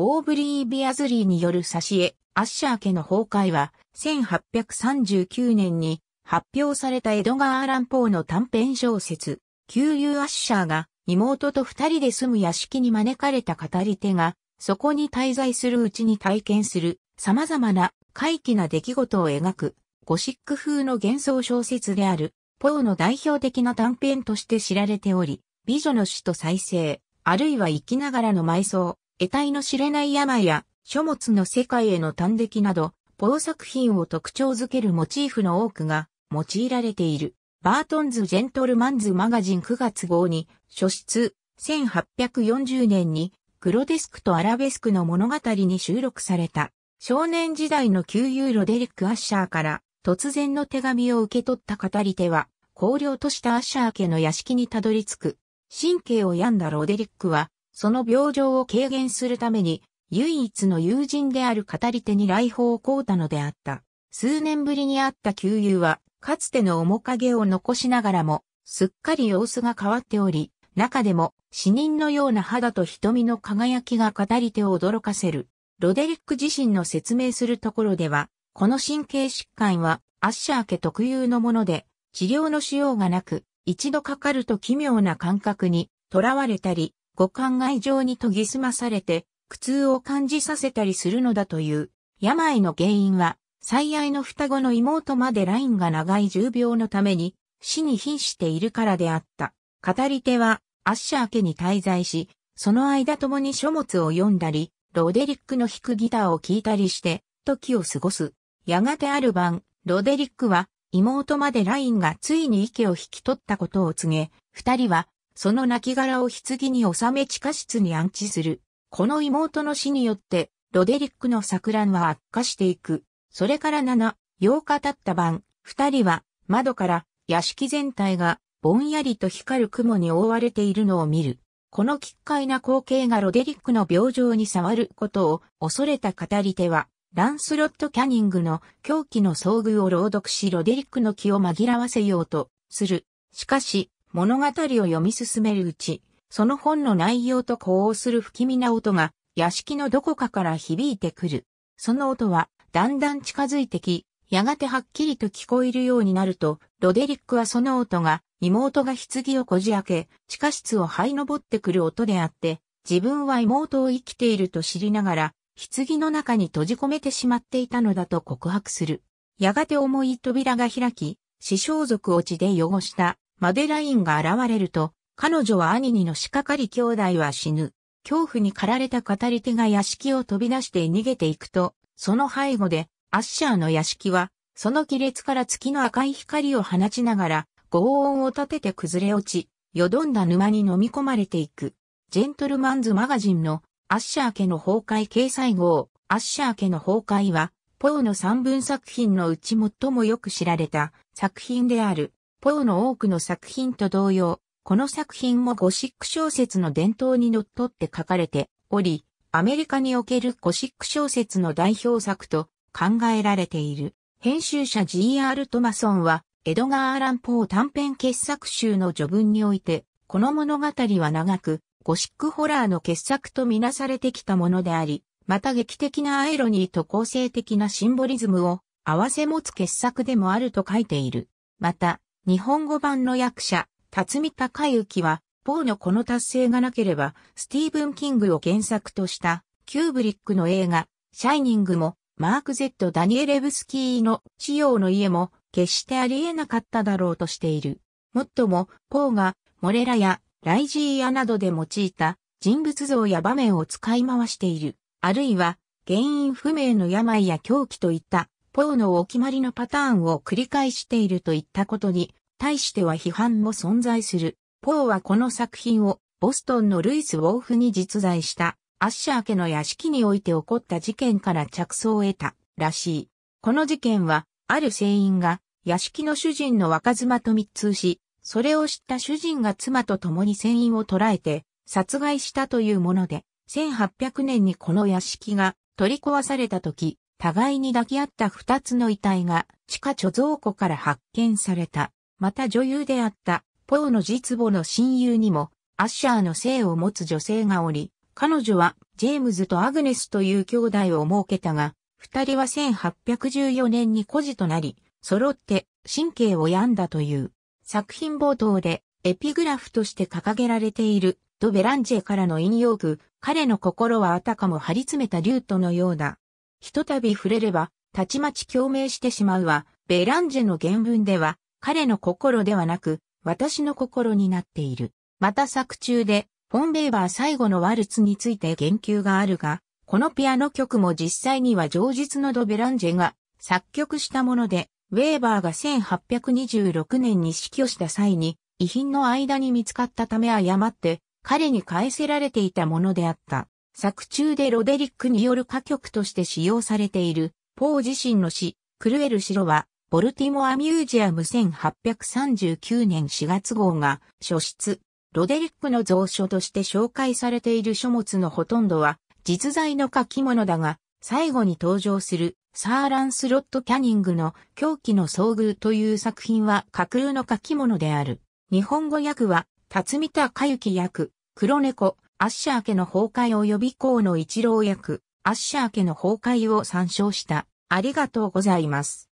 オーブリー・ビアズリーによる挿絵、アッシャー家の崩壊は、1839年に発表されたエドガー・アラン・ポーの短編小説、旧友アッシャーが妹と二人で住む屋敷に招かれた語り手が、そこに滞在するうちに体験する様々な怪奇な出来事を描く、ゴシック風の幻想小説である、ポーの代表的な短編として知られており、美女の死と再生、あるいは生きながらの埋葬、得体の知れない病や書物の世界への短歴など、ポー作品を特徴づけるモチーフの多くが用いられている。バートンズ・ジェントルマンズ・マガジン9月号に、書出、1840年に、グロデスクとアラベスクの物語に収録された、少年時代の旧友ロデリック・アッシャーから、突然の手紙を受け取った語り手は、荒涼としたアッシャー家の屋敷にたどり着く。神経を病んだロデリックは、その病状を軽減するために、唯一の友人である語り手に来訪を請うたのであった。数年ぶりに会った旧友は、かつての面影を残しながらも、すっかり様子が変わっており、中でも死人のような肌と瞳の輝きが語り手を驚かせる。ロデリック自身の説明するところでは、この神経疾患はアッシャー家特有のもので、治療のしようがなく、一度かかると奇妙な感覚に囚われたり、五感外上に研ぎ澄まされて、苦痛を感じさせたりするのだという。病の原因は、最愛の双子の妹までラインが長い重病のために、死に瀕しているからであった。語り手は、アッシャー家に滞在し、その間共に書物を読んだり、ロデリックの弾くギターを聴いたりして、時を過ごす。やがてある晩、ロデリックは、妹までラインがついに息を引き取ったことを告げ、二人はその亡骸を棺に収め地下室に安置する。この妹の死によって、ロデリックの錯乱は悪化していく。それから7、8日経った晩、二人は窓から屋敷全体がぼんやりと光る雲に覆われているのを見る。この奇怪な光景がロデリックの病状に触ることを恐れた語り手は、ランスロット・キャニングの狂気の遭遇を朗読しロデリックの気を紛らわせようとする。しかし、物語を読み進めるうち、その本の内容と呼応する不気味な音が屋敷のどこかから響いてくる。その音はだんだん近づいてき、やがてはっきりと聞こえるようになると、ロデリックはその音が妹が棺をこじ開け、地下室を這い登ってくる音であって、自分は妹を生きていると知りながら、棺の中に閉じ込めてしまっていたのだと告白する。やがて重い扉が開き、死装族を血で汚したマデラインが現れると、彼女は兄にのしかかり兄弟は死ぬ。恐怖に駆られた語り手が屋敷を飛び出して逃げていくと、その背後で、アッシャーの屋敷は、その亀裂から月の赤い光を放ちながら、轟音を立てて崩れ落ち、よどんだ沼に飲み込まれていく。ジェントルマンズマガジンのアッシャー家の崩壊掲載号、アッシャー家の崩壊は、ポーの三文作品のうち最もよく知られた作品である。ポーの多くの作品と同様、この作品もゴシック小説の伝統にのっとって書かれており、アメリカにおけるゴシック小説の代表作と考えられている。編集者 G.R. トマソンは、エドガー・アラン・ポー短編傑作集の序文において、この物語は長く、ゴシックホラーの傑作とみなされてきたものであり、また劇的なアイロニーと構成的なシンボリズムを合わせ持つ傑作でもあると書いている。また、日本語版の訳者、巽孝之は、ポーのこの達成がなければ、スティーブン・キングを原作とした、キューブリックの映画、シャイニングも、マーク・ゼット・ダニエレブスキーの、紙葉の家も、決してありえなかっただろうとしている。もっとも、ポーが、モレラや、ライジーアなどで用いた、人物像や場面を使い回している。あるいは、原因不明の病や狂気といった、ポーのお決まりのパターンを繰り返しているといったことに、対しては批判も存在する。ポーはこの作品をボストンのルイス・ウォーフに実在したアッシャー家の屋敷において起こった事件から着想を得たらしい。この事件はある船員が屋敷の主人の若妻と密通し、それを知った主人が妻と共に船員を捕らえて殺害したというもので、1800年にこの屋敷が取り壊された時、互いに抱き合った二つの遺体が地下貯蔵庫から発見された。また女優であったポーの実母の親友にもアッシャーの姓を持つ女性がおり、彼女はジェームズとアグネスという兄弟を設けたが、二人は1814年に孤児となり、揃って神経を病んだという。作品冒頭でエピグラフとして掲げられているド・ベランジェからの引用句、彼の心はあたかも張り詰めた竜とのようだ。ひとたび触れれば、たちまち共鳴してしまうは、ベランジェの原文では、彼の心ではなく、私の心になっている。また作中で、フォン・ベーバー最後のワルツについて言及があるが、このピアノ曲も実際には上実のド・ベランジェが作曲したもので、ウェーバーが1826年に死去した際に、遺品の間に見つかったため誤って彼に返せられていたものであった。作中でロデリックによる歌曲として使用されている、ポー自身の詩、狂える城は、ボルティモアミュージアム1839年4月号が、書出。ロデリックの蔵書として紹介されている書物のほとんどは、実在の書き物だが、最後に登場するサーランスロット・キャニングの狂気の遭遇という作品は架空の書き物である。日本語訳は、辰巳田かゆき役、黒猫、アッシャー家の崩壊及び河野一郎役、アッシャー家の崩壊を参照した。ありがとうございます。